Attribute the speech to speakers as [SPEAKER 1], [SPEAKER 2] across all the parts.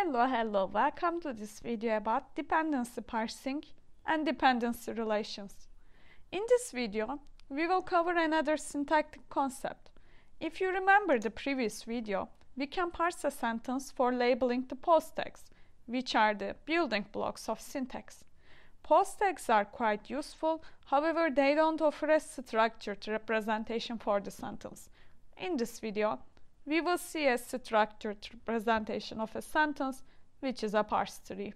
[SPEAKER 1] Hello, hello, welcome to this video about dependency parsing and dependency relations. In this video, we will cover another syntactic concept. If you remember the previous video, we can parse a sentence for labeling the POS tags, which are the building blocks of syntax. POS tags are quite useful, however they don't offer a structured representation for the sentence. In this video, we will see a structured representation of a sentence, which is a parse tree.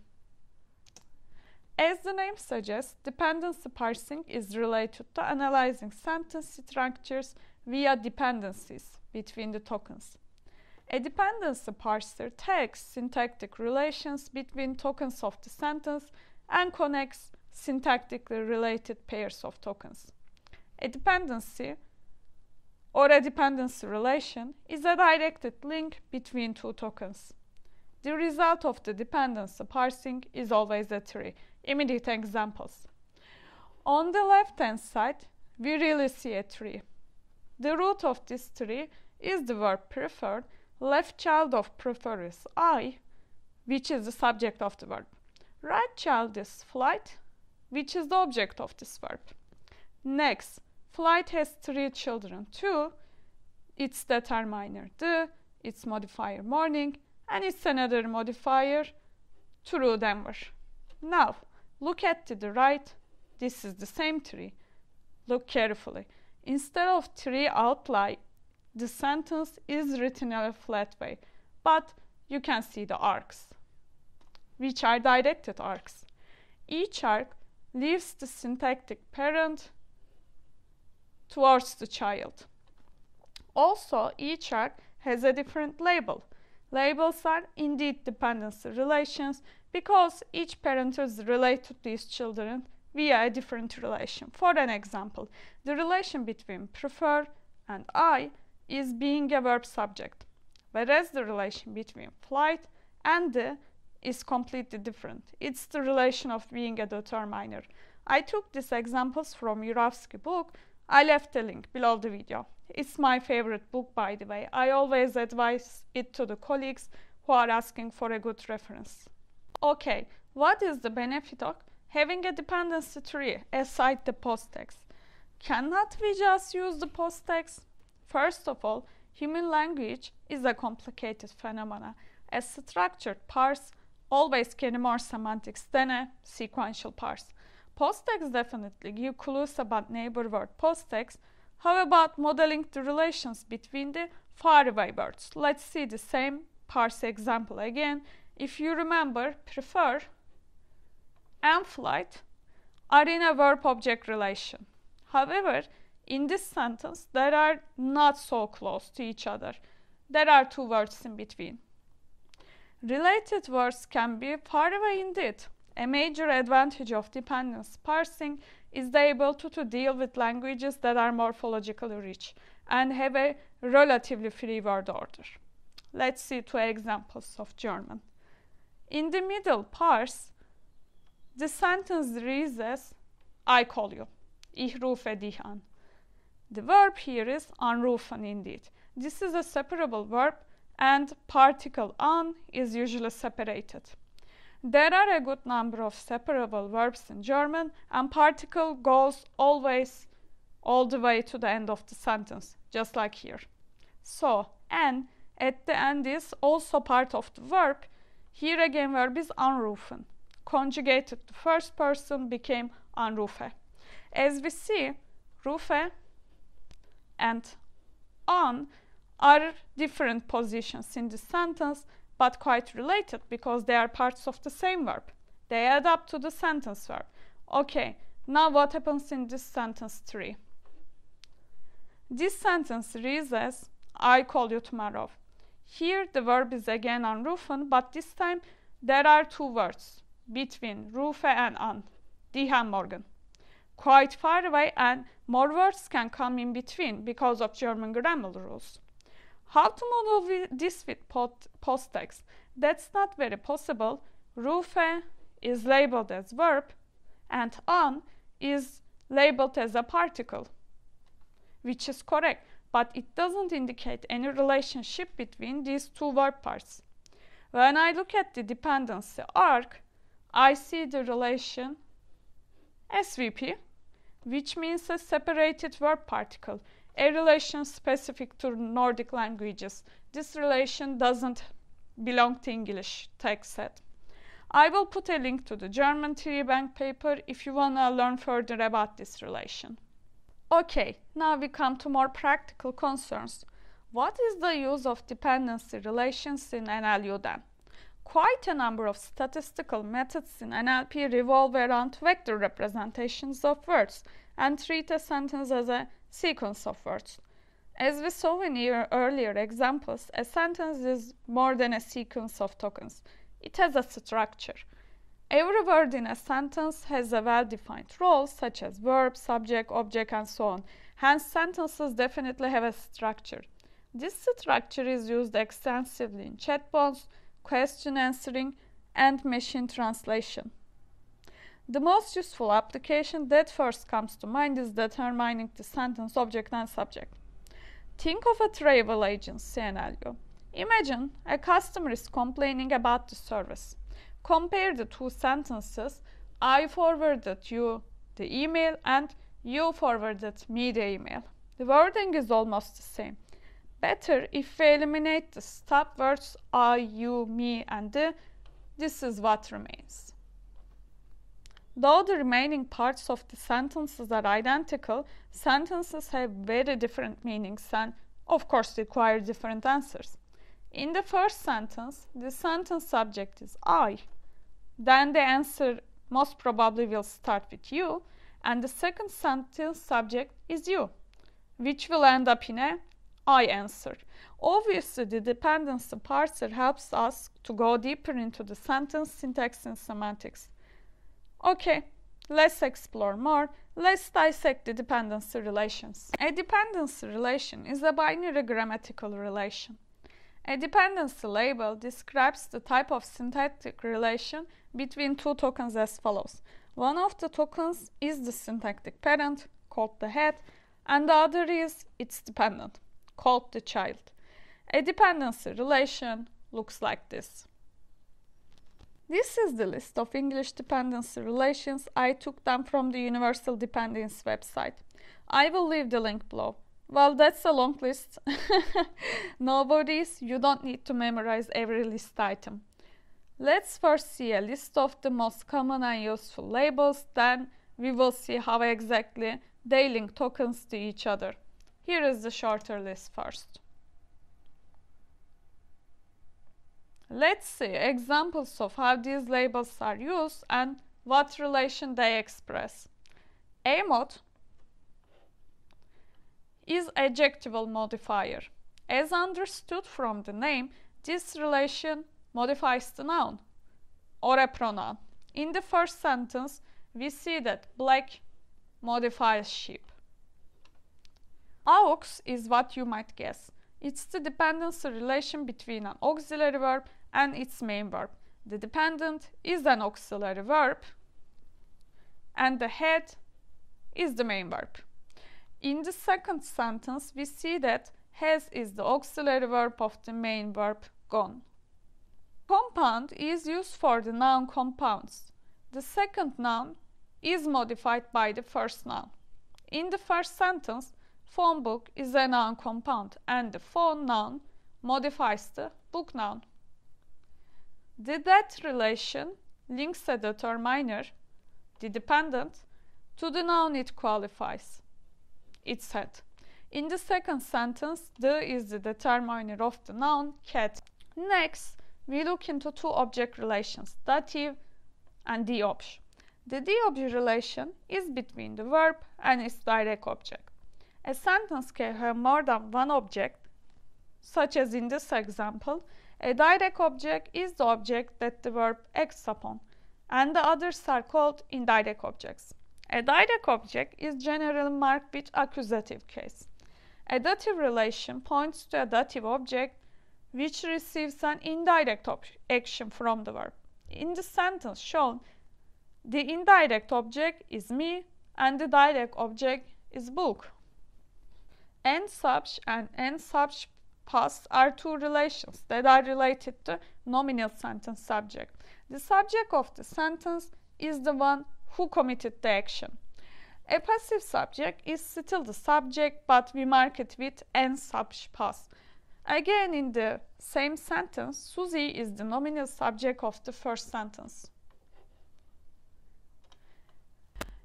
[SPEAKER 1] As the name suggests, dependency parsing is related to analyzing sentence structures via dependencies between the tokens. A dependency parser takes syntactic relations between tokens of the sentence and connects syntactically related pairs of tokens. A dependency or a dependency relation is a directed link between two tokens. The result of the dependency parsing is always a tree. Immediate examples. On the left-hand side, we really see a tree. The root of this tree is the verb preferred, Left child of prefer is I, which is the subject of the verb. Right child is flight, which is the object of this verb. Next, Flight has three children Two, Its determiner the, its modifier morning, and its another modifier true Denver. Now, look at to the right. This is the same tree. Look carefully. Instead of three outline, the sentence is written in a flat way, but you can see the arcs, which are directed arcs. Each arc leaves the syntactic parent towards the child. Also, each arc has a different label. Labels are indeed dependency relations because each parent is related to these children via a different relation. For an example, the relation between prefer and I is being a verb subject, whereas the relation between flight and the is completely different. It's the relation of being a determiner. I took these examples from Jurafsky book, I left a link below the video. It's my favorite book, by the way. I always advise it to the colleagues who are asking for a good reference. Okay, what is the benefit of having a dependency tree aside the POS tags? Cannot we just use the POS tags? First of all, human language is a complicated phenomena. A structured parse always carry more semantics than a sequential parse. POS tags definitely give clues about neighbor word POS tags. How about modeling the relations between the faraway words? Let's see the same parse example again. If you remember, prefer and flight are in a verb-object relation. However, in this sentence, they are not so close to each other. There are two words in between. Related words can be far away indeed. A major advantage of dependency parsing is the ability to deal with languages that are morphologically rich and have a relatively free word order. Let's see two examples of German. In the middle parse, the sentence reads as I call you. Ich rufe dich an. The verb here is anrufen indeed. This is a separable verb and particle an is usually separated. There are a good number of separable verbs in German and particle goes always all the way to the end of the sentence, just like here. So, an at the end is also part of the verb. Here again verb is anrufen. Conjugated to first person became anrufe. As we see, rufe and an are different positions in the sentence but quite related because they are parts of the same verb. They add up to the sentence verb. Okay, now what happens in this sentence 3? This sentence reads as, I call you tomorrow. Here the verb is again anrufen, but this time there are two words between rufe and an, die and morgen. Quite far away and more words can come in between because of German grammar rules. How to model this with POS tags? That's not very possible. Rufe is labeled as verb and an is labeled as a particle, which is correct, but it doesn't indicate any relationship between these two verb parts. When I look at the dependency arc, I see the relation SVP, which means a separated verb particle, a relation specific to Nordic languages. This relation doesn't belong to English tagset. I will put a link to the German TD Bank paper if you want to learn further about this relation. Okay, now we come to more practical concerns. What is the use of dependency relations in NLU then? Quite a number of statistical methods in NLP revolve around vector representations of words and treat a sentence as a sequence of words. As we saw in earlier examples, a sentence is more than a sequence of tokens. It has a structure. Every word in a sentence has a well-defined role, such as verb, subject, object, and so on. Hence, sentences definitely have a structure. This structure is used extensively in chatbots, question answering, and machine translation. The most useful application that first comes to mind is determining the sentence object and subject. Think of a travel agency scenario. Imagine a customer is complaining about the service. Compare the two sentences. I forwarded you the email and you forwarded me the email. The wording is almost the same. Better if we eliminate the stop words I, you, me, and the. This is what remains. Though the remaining parts of the sentences are identical, sentences have very different meanings and, of course, require different answers. In the first sentence, the sentence subject is I. Then the answer most probably will start with you, and the second sentence subject is you, which will end up in a I answer. Obviously, the dependency parser helps us to go deeper into the sentence syntax and semantics. Okay, let's explore more. Let's dissect the dependency relations. A dependency relation is a binary grammatical relation. A dependency label describes the type of syntactic relation between two tokens as follows. One of the tokens is the syntactic parent, called the head, and the other is its dependent called the child. A dependency relation looks like this. This is the list of English dependency relations. I took them from the Universal Dependence website. I will leave the link below. Well, that's a long list. no worries, you don't need to memorize every list item. Let's first see a list of the most common and useful labels, then we will see how exactly they link tokens to each other. Here is the shorter list first. Let's see examples of how these labels are used and what relation they express. A is adjectival modifier. As understood from the name, this relation modifies the noun or a pronoun. In the first sentence, we see that black modifies sheep. Aux is what you might guess. It's the dependency relation between an auxiliary verb and its main verb. The dependent is an auxiliary verb and the head is the main verb. In the second sentence, we see that has is the auxiliary verb of the main verb gone. Compound is used for the noun compounds. The second noun is modified by the first noun. In the first sentence, Phone book is a noun compound and the phone noun modifies the book noun. The det relation links a determiner, the dependent, to the noun it qualifies, its head. In the second sentence, the is the determiner of the noun cat. Next, we look into two object relations, dative and the. The object relation is between the verb and its direct object. A sentence can have more than one object, such as in this example, a direct object is the object that the verb acts upon, and the others are called indirect objects. A direct object is generally marked with accusative case. A dative relation points to a dative object which receives an indirect action from the verb. In the sentence shown, the indirect object is me and the direct object is book. nsubj and and such past are two relations that are related to nominal sentence subject. The subject of the sentence is the one who committed the action. A passive subject is still the subject, but we mark it with n sub past. Again, in the same sentence, Susie is the nominal subject of the first sentence.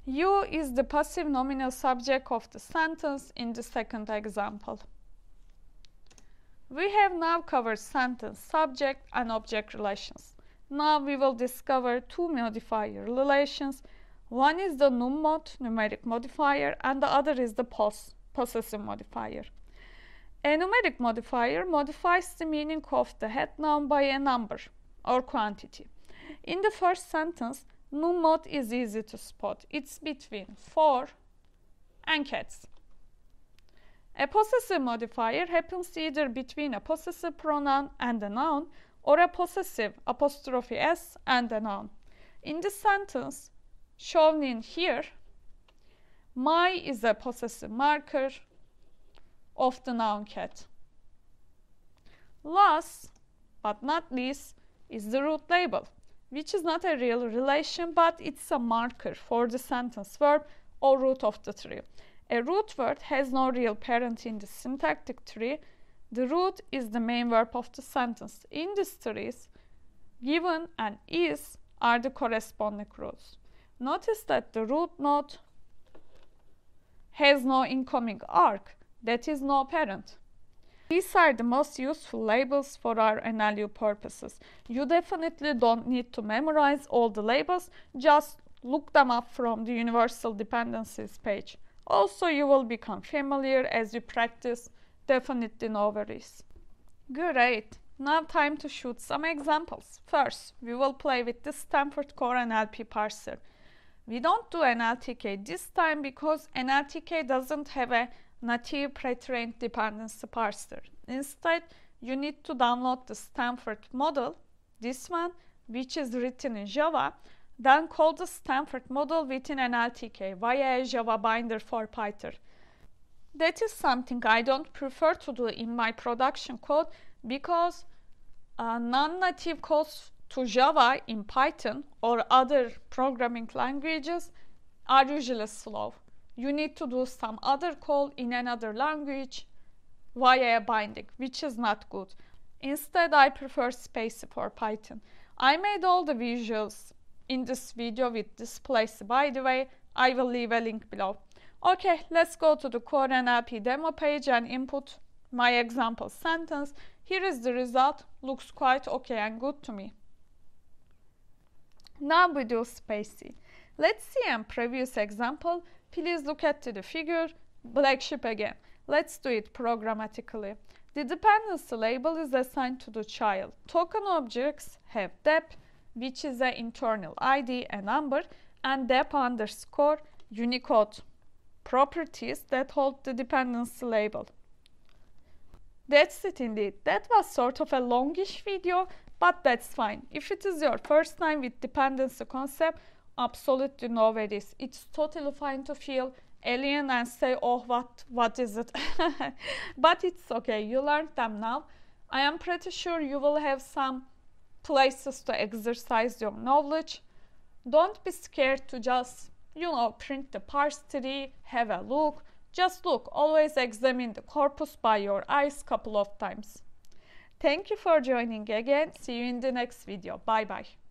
[SPEAKER 1] You is the passive nominal subject of the sentence in the second example. We have now covered sentence, subject, and object relations. Now we will discover two modifier relations. One is the nummod, numeric modifier, and the other is the poss, possessive modifier. A numeric modifier modifies the meaning of the head noun by a number or quantity. In the first sentence, nummod is easy to spot. It's between 4 and cats. A possessive modifier happens either between a possessive pronoun and a noun or a possessive apostrophe s and a noun. In the sentence shown in here, my is a possessive marker of the noun cat. Last but not least is the root label, which is not a real relation but it's a marker for the sentence verb or root of the tree. A root word has no real parent in the syntactic tree. The root is the main verb of the sentence. In given and is are the corresponding roots. Notice that the root node has no incoming arc that is no parent. These are the most useful labels for our NLU purposes. You definitely don't need to memorize all the labels, just look them up from the Universal Dependencies page. Also, you will become familiar as you practice, definitely no worries. Great, now time to shoot some examples. First, we will play with the Stanford CoreNLP parser. We don't do NLTK this time because NLTK doesn't have a native pre-trained dependency parser. Instead, you need to download the Stanford model, this one, which is written in Java, then call the Stanford model within NLTK via a Java binder for Python. That is something I don't prefer to do in my production code because uh, non-native codes to Java in Python or other programming languages are usually slow you need to do some other call in another language via a binding, which is not good. Instead, I prefer spaCy for Python. I made all the visuals in this video with displaCy. By the way, I will leave a link below. Okay, let's go to the CoreNLP demo page and input my example sentence. Here is the result. Looks quite okay and good to me. Now we do spaCy. Let's see a previous example Please look at the figure, black sheep again. Let's do it programmatically. The dependency label is assigned to the child. Token objects have dep, which is an internal ID, a number, and dep underscore Unicode properties that hold the dependency label. That's it indeed. That was sort of a longish video, but that's fine. If it is your first time with dependency concept, absolutely no worries. It's totally fine to feel alien and say, oh, what, what is it? but it's okay. You learned them now. I am pretty sure you will have some places to exercise your knowledge. Don't be scared to just, you know, print the parse tree, have a look. Just look, always examine the corpus by your eyes a couple of times. Thank you for joining again. See you in the next video. Bye bye.